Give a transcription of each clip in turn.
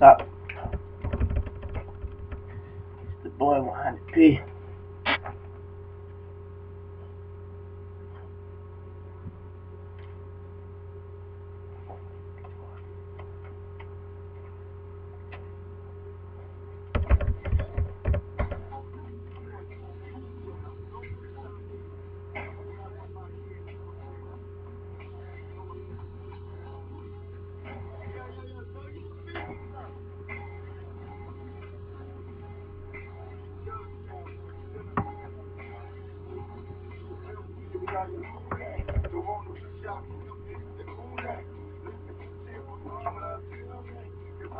Up? It's the boy 100p.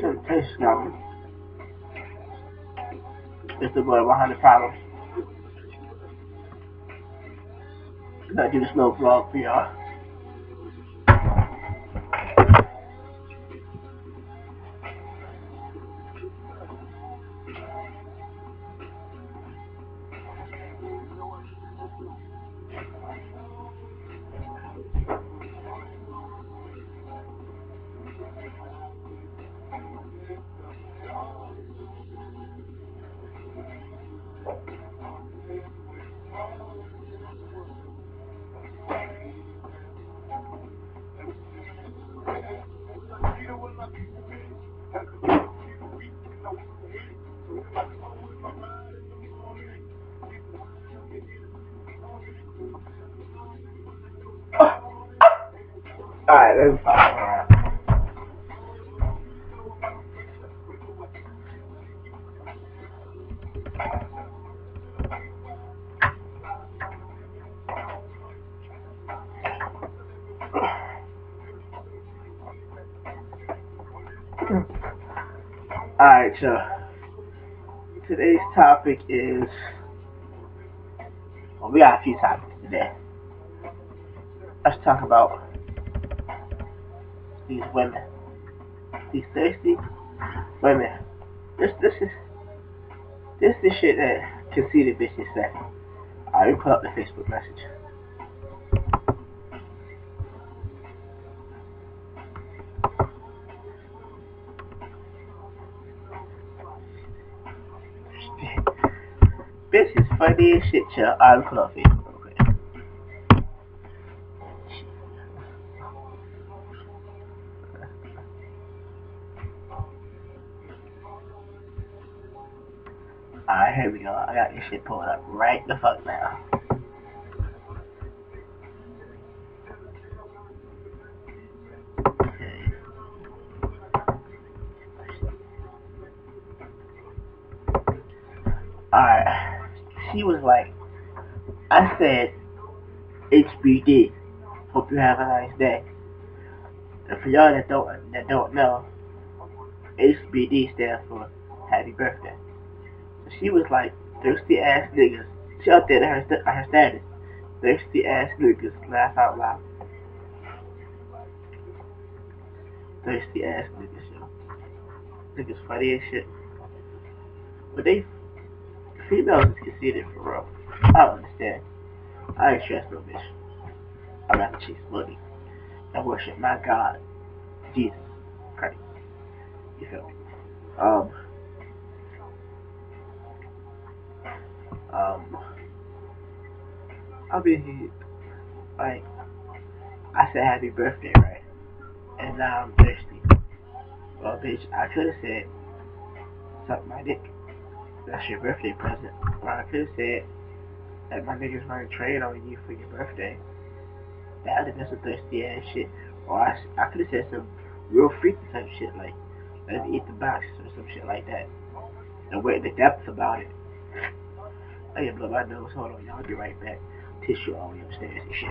Temptation got me. It's the boy 100 problems. Gotta do the snow vlog for y'all. Alright, that's fine. Alright, so today's topic is well we got a few topics today. Let's talk about these women. These thirsty women. This this is this is shit that conceited bitches say. I we put up the Facebook message. Bitch is funny as shit, y'all. I'll put up Facebook. Okay. Alright, here we go. I got this shit pulled up right the fuck now. Alright. She was like, I said, HBD. Hope you have a nice day. And for y'all that don't that don't know, HBD stands for Happy Birthday. She was like, thirsty ass niggas. She out there at her, st- her status. Thirsty ass niggas. Laugh out loud. Thirsty ass niggas, yo. Niggas funny as shit. But they, females is conceited for real. I don't understand. I ain't stressed no bitch. I'd rather chase money and worship my God, Jesus Christ. You feel me? Um, um, I'll be here, like, I said happy birthday, right? And now I'm thirsty. Well, bitch, I could have said, suck my dick. That's your birthday present. Or I could have said that my niggas might trade on you for your birthday. That would have been some thirsty ass shit. Or I, I could have said some real freaky type shit like, let's eat the box or some shit like that. And went into depth about it. I gotta blow my nose. Hold on, y'all. I'll be right back. Tissue all the way upstairs and shit.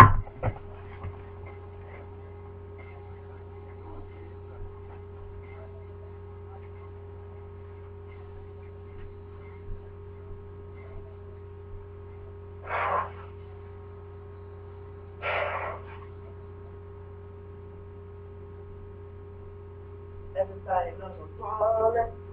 Everybody knows what's wrong.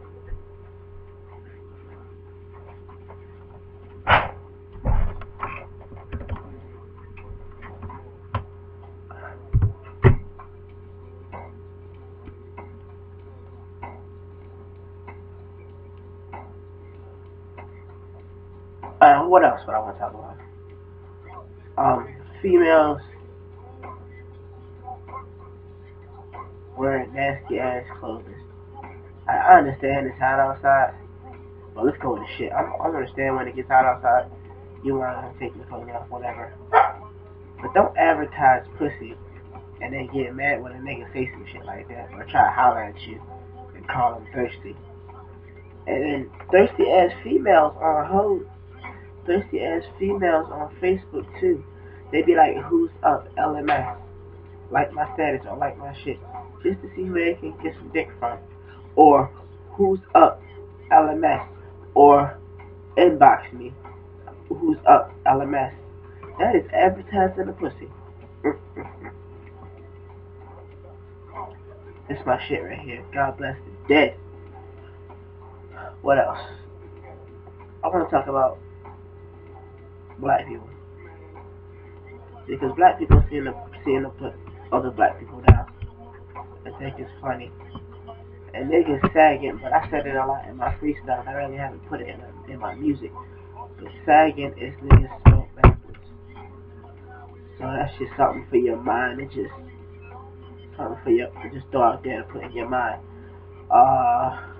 Uh, what else would I want to talk about? Um, females wearing nasty ass clothing. I understand it's hot outside, but let's go with the shit. I don't, understand when it gets hot outside, you want to take your clothes off, whatever. But don't advertise pussy and then get mad when a nigga say some shit like that or try to holler at you and call them thirsty. And then thirsty ass females on hoes, thirsty ass females on Facebook too. They be like, who's up, LMS? Like my status or like my shit. Just to see who they can get some dick from. Or who's up, LMS. Or inbox me, who's up, LMS. That is advertising the pussy. This my shit right here. God bless the dead. What else? I want to talk about black people. Because black people to, seem to put other black people down. I think it's funny. And they niggas sagging, but I said it a lot in my freestyle. I really haven't put it in, in my music. But sagging is niggas spelled backwards. So that's just something for your mind. It's just something for you to just throw out there to put in your mind. Uh,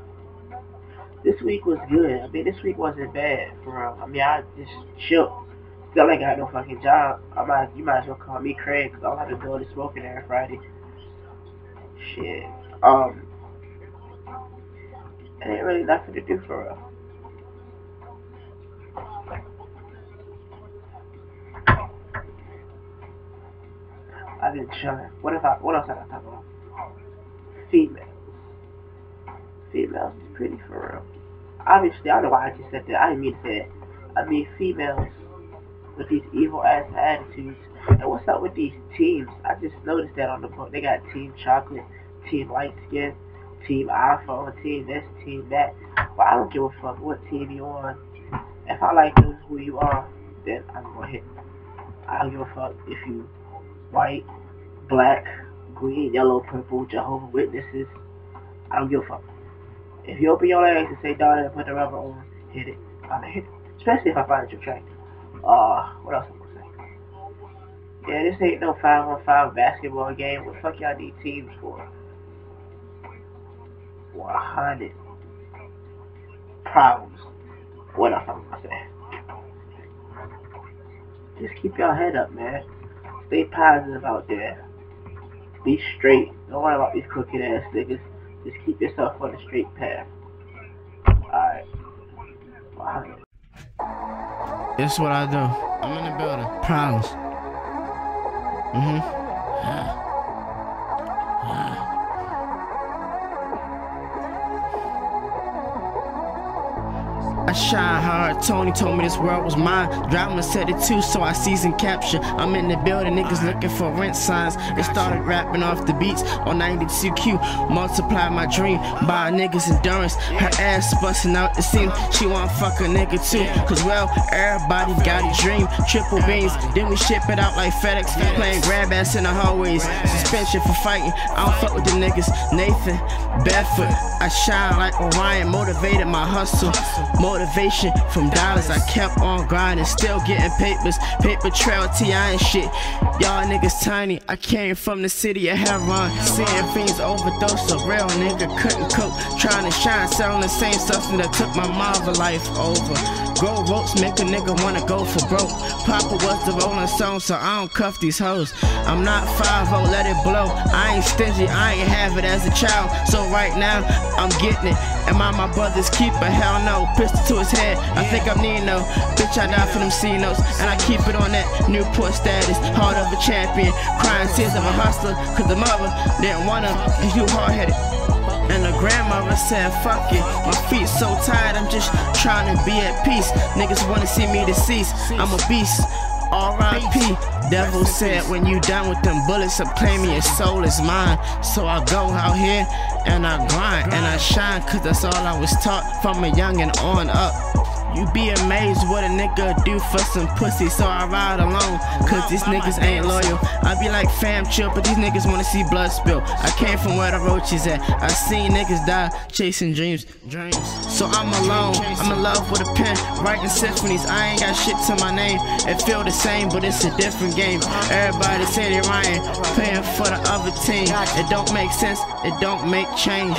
this week was good. I mean, this week wasn't bad for real. I mean, I just chilled. Still ain't got no fucking job. I might, you might as well call me Craig, cause all I have to do is smoking every Friday. Shit. Um, it ain't really nothing to do for real. I've been chilling. What if I, what else I gotta talk about? Females. Females is pretty for real. Obviously, I don't know why I just said that. I didn't mean to say that. I mean females with these evil ass attitudes. And what's up with these teams? I just noticed that on the book. They got Team Chocolate, Team Light Skin, Team iPhone, Team this, Team that. But I don't give a fuck what team you on. If I like who you are, then I'm gonna hit. I don't give a fuck if you white, black, green, yellow, purple, Jehovah Witnesses. I don't give a fuck. If you open your legs and say, daughter, put the rubber on, hit it. I'm gonna hit it. Especially if I find it attractive. Uh, what else I'm gonna say? Yeah, this ain't no 5 on 5 basketball game. What the fuck y'all need teams for? 100 problems. What else I'm gonna say? Just keep your head up, man. Stay positive out there. Be straight. Don't worry about these crooked ass niggas. Just keep yourself on the straight path. Alright. Wow. This is what I do. I'm in the building. Problems. Mm-hmm. Shine hard. Tony told me this world was mine. Drama said it too, so I season capture. I'm in the building, niggas looking for rent signs. They started rapping off the beats on 92Q. Multiply my dream by a nigga's endurance. Her ass busting out, the seems she want fuck a nigga too. Cause well, everybody got a dream. Triple beans, then we ship it out like FedEx. Playing grab ass in the hallways. Suspension for fighting. I don't fuck with the niggas. Nathan, Bedford. I shine like Orion, motivated my hustle. Motivation from dollars, I kept on grinding, still getting papers. Paper trail, TI and shit. Y'all niggas tiny, I came from the city of heroin. Seeing fiends overdose, a real nigga couldn't cope. Trying to shine, selling the same substance that took my mother life over. Grow ropes, make a nigga wanna go for broke. Papa was the rolling stone, so I don't cuff these hoes. I'm not 5 let it blow. I ain't stingy, I ain't have it as a child. So right now, I'm getting it. Am I my brother's keeper? Hell no. Pistol to his head, I think I'm Nino. Bitch, I die for them C notes, and I keep it on that Newport status. Heart of a champion, crying tears of a hustler. Cause the mother didn't wanna, cause you hard headed. And the grandmother said, fuck it. My feet so tired, I'm just trying to be at peace. Niggas wanna see me deceased. I'm a beast. R.I.P. Devil said, when you done with them bullets, I'm claiming your soul is mine. So I go out here and I grind and I shine, cause that's all I was taught from a young and on up. You be amazed what a nigga do for some pussy, so I ride alone. Cause these niggas ain't loyal. I be like fam chill, but these niggas wanna see blood spill. I came from where the roaches at. I seen niggas die chasing dreams. Dreams. So I'm alone. I'm in love with a pen, writing symphonies. I ain't got shit to my name. It feel the same, but it's a different game. Everybody say they Ryan, paying for the other team. It don't make sense. It don't make change.